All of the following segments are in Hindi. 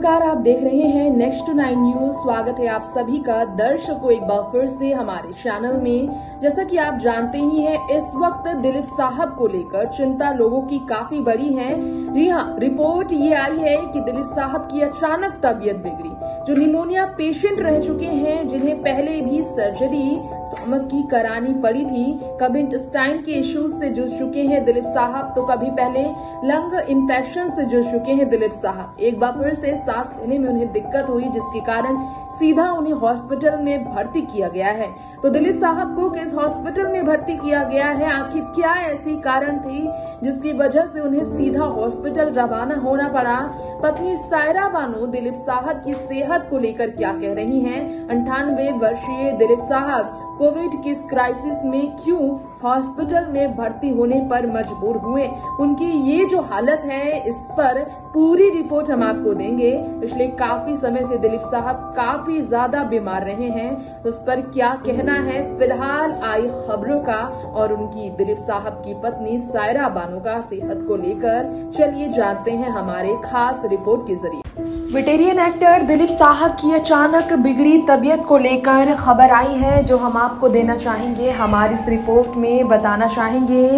नमस्कार, आप देख रहे हैं नेक्स्ट टू नाइन न्यूज़ स्वागत है आप सभी का दर्शकों एक बार फिर से हमारे चैनल में। जैसा कि आप जानते ही हैं, इस वक्त दिलीप साहब को लेकर चिंता लोगों की काफ़ी बड़ी है। जी हाँ रिपोर्ट ये आई है कि दिलीप साहब की अचानक तबीयत बिगड़ी। जो निमोनिया पेशेंट रह चुके हैं, जिन्हें पहले भी सर्जरी की करानी पड़ी थी। कभी इंटेस्टाइन के इश्यूज़ से जूझ चुके हैं दिलीप साहब। तो कभी पहले लंग इन्फेक्शन से जूझ चुके हैं दिलीप साहब। एक बार फिर से सांस लेने में उन्हें दिक्कत हुई, जिसके कारण सीधा उन्हें हॉस्पिटल में भर्ती किया गया है। तो दिलीप साहब को किस हॉस्पिटल में भर्ती किया गया है? आखिर क्या ऐसी कारण थी, जिसकी वजह से उन्हें सीधा हॉस्पिटल रवाना होना पड़ा? पत्नी सायरा बानो दिलीप साहब की सेहत को लेकर क्या कह रही हैं? अंठानवे वर्षीय दिलीप साहब कोविड की इस क्राइसिस में क्यों हॉस्पिटल में भर्ती होने पर मजबूर हुए? उनकी ये जो हालत है, इस पर पूरी रिपोर्ट हम आपको देंगे। पिछले काफ़ी समय से दिलीप साहब काफ़ी ज़्यादा बीमार रहे हैं। उस पर क्या कहना है? फ़िलहाल आई खबरों का और उनकी दिलीप साहब की पत्नी सायरा बानो का सेहत को लेकर चलिए जानते हैं हमारे खास रिपोर्ट के ज़रिए। वेटेरियन एक्टर दिलीप साहब की अचानक बिगड़ी तबीयत को लेकर खबर आई है, जो हम आपको देना चाहेंगे हमारी इस रिपोर्ट में बताना चाहेंगे।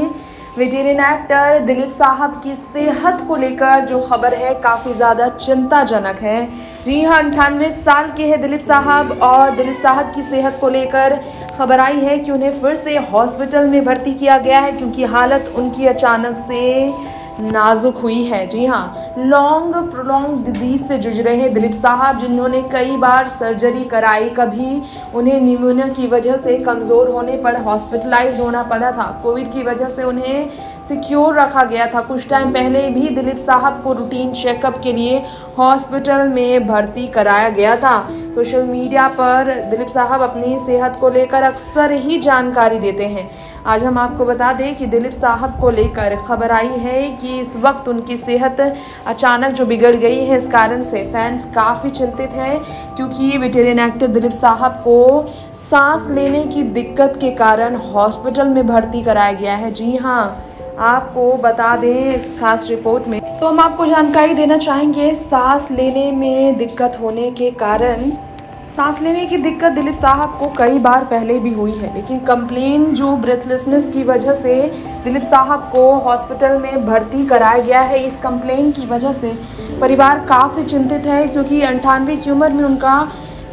वेटेरियन एक्टर दिलीप साहब की सेहत को लेकर जो खबर है, काफ़ी ज़्यादा चिंताजनक है। जी हाँ अंठानवे साल के हैं दिलीप साहब और दिलीप साहब की सेहत को लेकर खबर आई है कि उन्हें फिर से हॉस्पिटल में भर्ती किया गया है, क्योंकि हालत उनकी अचानक से नाजुक हुई है। जी हाँ लॉन्ग प्रोलॉन्ग डिज़ीज़ से जूझ रहे हैं दिलीप साहब, जिन्होंने कई बार सर्जरी कराई। कभी उन्हें निमोनिया की वजह से कमज़ोर होने पर हॉस्पिटलाइज होना पड़ा था। कोविड की वजह से उन्हें सिक्योर रखा गया था। कुछ टाइम पहले भी दिलीप साहब को रूटीन चेकअप के लिए हॉस्पिटल में भर्ती कराया गया था। सोशल मीडिया पर दिलीप साहब अपनी सेहत को लेकर अक्सर ही जानकारी देते हैं। आज हम आपको बता दें कि दिलीप साहब को लेकर खबर आई है कि इस वक्त उनकी सेहत अचानक जो बिगड़ गई है, इस कारण से फैंस काफ़ी चिंतित हैं, क्योंकि वेटेरियन एक्टर दिलीप साहब को सांस लेने की दिक्कत के कारण हॉस्पिटल में भर्ती कराया गया है। जी हाँ आपको बता दें इस खास रिपोर्ट में। तो हम आपको जानकारी देना चाहेंगे, सांस लेने में दिक्कत होने के कारण सांस लेने की दिक्कत दिलीप साहब को कई बार पहले भी हुई है, लेकिन कंप्लेन जो ब्रेथलेसनेस की वजह से दिलीप साहब को हॉस्पिटल में भर्ती कराया गया है, इस कंप्लेन की वजह से परिवार काफ़ी चिंतित है, क्योंकि अंठानवे की उम्र में उनका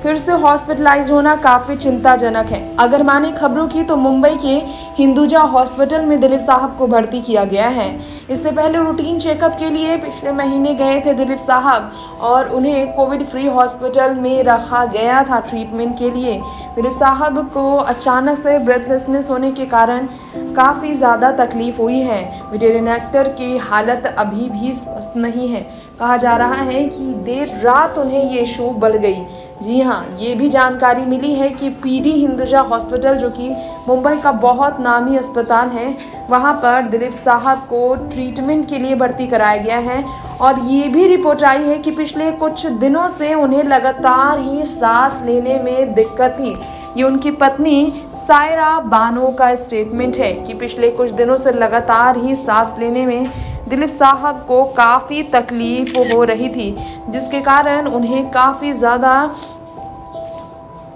फिर से हॉस्पिटलाइज होना काफ़ी चिंताजनक है। अगर माने खबरों की तो मुंबई के हिंदुजा हॉस्पिटल में दिलीप साहब को भर्ती किया गया है। इससे पहले रूटीन चेकअप के लिए पिछले महीने गए थे दिलीप साहब और उन्हें कोविड फ्री हॉस्पिटल में रखा गया था ट्रीटमेंट के लिए। दिलीप साहब को अचानक से ब्रेथलेसनेस होने के कारण काफ़ी ज़्यादा तकलीफ़ हुई है। वेटेरियन एक्टर की हालत अभी भी स्वस्थ नहीं है। कहा जा रहा है कि देर रात उन्हें ये शो बढ़ गई। जी हाँ ये भी जानकारी मिली है कि पीडी हिंदुजा हॉस्पिटल, जो कि मुंबई का बहुत नामी अस्पताल है, वहाँ पर दिलीप साहब को ट्रीटमेंट के लिए भर्ती कराया गया है। और ये भी रिपोर्ट आई है कि पिछले कुछ दिनों से उन्हें लगातार ही सांस लेने में दिक्कत थी। ये उनकी पत्नी सायरा बानो का स्टेटमेंट है कि पिछले कुछ दिनों से लगातार ही सांस लेने में दिलीप साहब को काफ़ी तकलीफ़ हो रही थी, जिसके कारण उन्हें काफ़ी ज़्यादा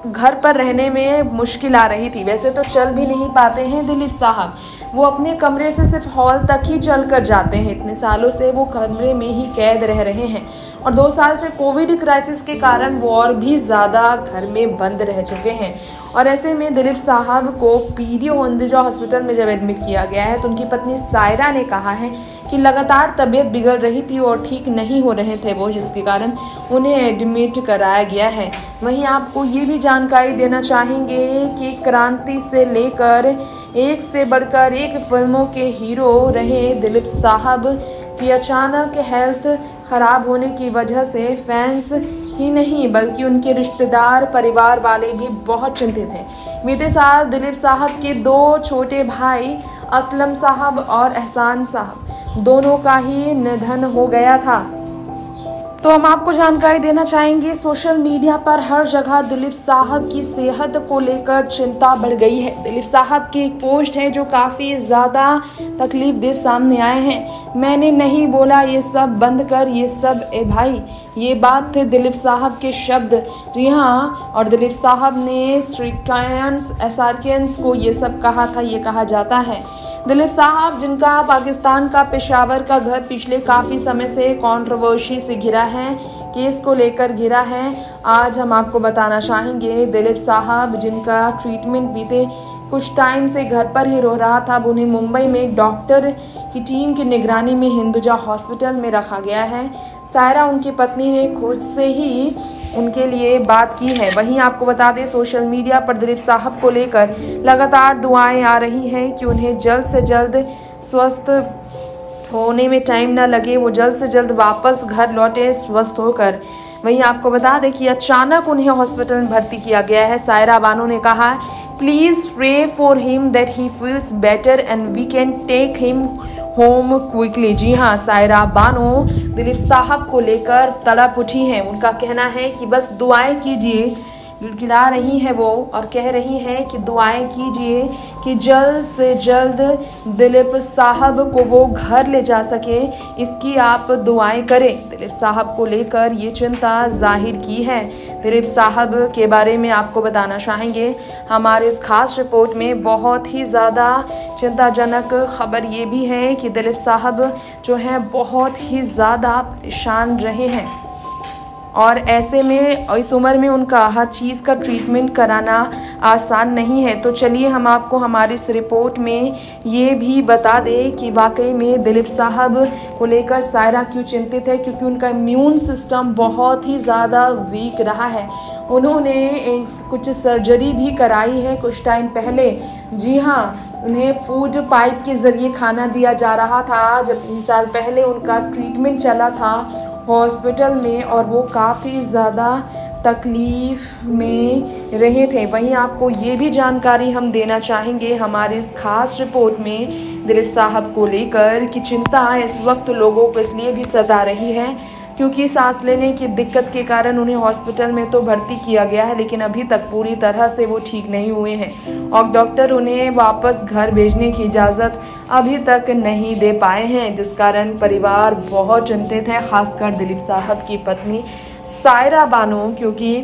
घर पर रहने में मुश्किल आ रही थी। वैसे तो चल भी नहीं पाते हैं दिलीप साहब। वो अपने कमरे से सिर्फ़ हॉल तक ही चल कर जाते हैं। इतने सालों से वो कमरे में ही कैद रह रहे हैं। और दो साल से कोविड क्राइसिस के कारण वो और भी ज़्यादा घर में बंद रह चुके हैं। और ऐसे में दिलीप साहब को पीडीओ अंदिजा हॉस्पिटल में जब एडमिट किया गया है तो उनकी पत्नी सायरा ने कहा है कि लगातार तबीयत बिगड़ रही थी और ठीक नहीं हो रहे थे वो, जिसके कारण उन्हें एडमिट कराया गया है। वहीं आपको ये भी जानकारी देना चाहेंगे कि क्रांति से लेकर एक से बढ़कर एक फ़िल्मों के हीरो रहे दिलीप साहब की अचानक हेल्थ ख़राब होने की वजह से फैंस ही नहीं, बल्कि उनके रिश्तेदार, परिवार वाले भी बहुत चिंतित हैं। बीते साल दिलीप साहब के दो छोटे भाई, असलम साहब और एहसान साहब, दोनों का ही निधन हो गया था। तो हम आपको जानकारी देना चाहेंगे, सोशल मीडिया पर हर जगह दिलीप साहब की सेहत को लेकर चिंता बढ़ गई है। दिलीप साहब की एक पोस्ट है जो काफ़ी ज़्यादा तकलीफ़ दे सामने आए हैं। मैंने नहीं बोला ये सब बंद कर, ये सब, ए भाई, ये बात थे दिलीप साहब के शब्द। जी हाँ और दिलीप साहब ने श्रीकायंस एस को ये सब कहा था, ये कहा जाता है। दिलीप साहब, जिनका पाकिस्तान का पेशावर का घर पिछले काफ़ी समय से कॉन्ट्रोवर्सी से घिरा है, केस को लेकर घिरा है। आज हम आपको बताना चाहेंगे, दिलीप साहब, जिनका ट्रीटमेंट बीते कुछ टाइम से घर पर ही रो रहा था। अब उन्हें मुंबई में डॉक्टर की टीम की निगरानी में हिंदुजा हॉस्पिटल में रखा गया है। सायरा, उनकी पत्नी ने खुद से ही उनके लिए बात की है। वहीं आपको बता दें, सोशल मीडिया पर दिलीप साहब को लेकर लगातार दुआएँ आ रही हैं कि उन्हें जल्द से जल्द स्वस्थ होने में टाइम ना लगे। वो जल्द से जल्द वापस घर लौटे, स्वस्थ होकर। वहीं आपको बता दें कि अचानक उन्हें हॉस्पिटल में भर्ती किया गया है। सायरा बानो ने कहा please pray for him that he feels better and we can take him home quickly ji हाँ सायरा बानो, दिलीप साहब को लेकर तड़प उठी हैं। उनका कहना है कि बस दुआएँ कीजिए। गिड़गिड़ा रही हैं वो और कह रही हैं कि दुआएँ कीजिए कि जल्द से जल्द दिलीप साहब को वो घर ले जा सके। इसकी आप दुआएँ करें। दिलीप साहब को लेकर ये चिंता ज़ाहिर की है। दिलीप साहब के बारे में आपको बताना चाहेंगे। हमारे इस खास रिपोर्ट में बहुत ही ज़्यादा चिंताजनक खबर ये भी है कि दिलीप साहब जो हैं बहुत ही ज़्यादा परेशान रहे हैं। और ऐसे में, इस उम्र में उनका हर चीज़ का ट्रीटमेंट कराना आसान नहीं है। तो चलिए हम आपको हमारी इस रिपोर्ट में ये भी बता दें कि वाकई में दिलीप साहब को लेकर सायरा क्यों चिंतित है? क्योंकि उनका इम्यून सिस्टम बहुत ही ज़्यादा वीक रहा है। उन्होंने कुछ सर्जरी भी कराई है कुछ टाइम पहले। जी हाँ उन्हें फ़ूड पाइप के ज़रिए खाना दिया जा रहा था। जब तीन साल पहले उनका ट्रीटमेंट चला था। हॉस्पिटल में और वो काफ़ी ज़्यादा तकलीफ़ में रहे थे। वहीं आपको ये भी जानकारी हम देना चाहेंगे हमारे इस खास रिपोर्ट में दिलीप साहब को लेकर कि चिंता इस वक्त लोगों को इसलिए भी सता रही है क्योंकि सांस लेने की दिक्कत के कारण उन्हें हॉस्पिटल में तो भर्ती किया गया है, लेकिन अभी तक पूरी तरह से वो ठीक नहीं हुए हैं। और डॉक्टर उन्हें वापस घर भेजने की इजाज़त अभी तक नहीं दे पाए हैं, जिस कारण परिवार बहुत चिंतित है, खासकर दिलीप साहब की पत्नी सायरा बानो, क्योंकि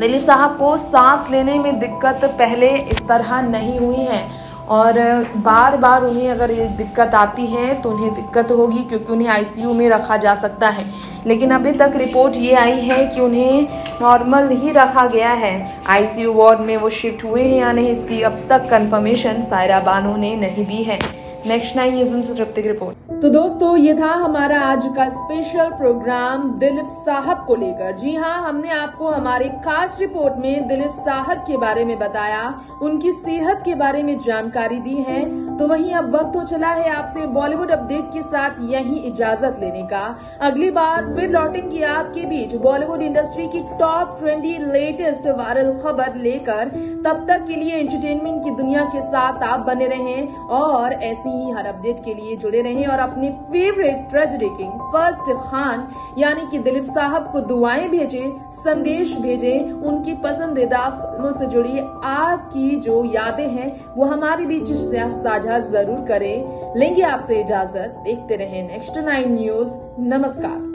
दिलीप साहब को सांस लेने में दिक्कत पहले इस तरह नहीं हुई है। और बार बार उन्हें अगर ये दिक्कत आती है तो उन्हें दिक्कत होगी, क्योंकि उन्हें आईसीयू में रखा जा सकता है। लेकिन अभी तक रिपोर्ट ये आई है कि उन्हें नॉर्मल ही रखा गया है। आईसीयू वार्ड में वो शिफ्ट हुए हैं या नहीं, इसकी अब तक कंफर्मेशन सायरा बानो ने नहीं दी है। नेक्स्ट नाइन न्यूज़ से तृप्ति की रिपोर्ट तो दोस्तों, ये था हमारा आज का स्पेशल प्रोग्राम दिलीप साहब को लेकर। जी हाँ हमने आपको हमारे खास रिपोर्ट में दिलीप साहब के बारे में बताया, उनकी सेहत के बारे में जानकारी दी है। तो वहीं अब वक्त हो चला है आपसे बॉलीवुड अपडेट के साथ यही इजाज़त लेने का। अगली बार फिर लौटेंगे आपके बीच बॉलीवुड इंडस्ट्री की टॉप ट्रेंडी लेटेस्ट वायरल खबर लेकर। तब तक के लिए एंटरटेनमेंट की दुनिया के साथ आप बने रहें और ऐसी ही हर अपडेट के लिए जुड़े रहें और अपने favourite tragedy king first Khan, यानी कि दिलीप साहब को दुआएँ भेजे, संदेश भेजे, उनकी पसंदीदा फ़िल्मों से जुड़ी आपकी जो यादें हैं, वो हमारे बीच साझा ज़रूर करें। लेंगे आपसे इजाज़त, देखते रहे नेक्स्ट नाइन न्यूज़ नमस्कार।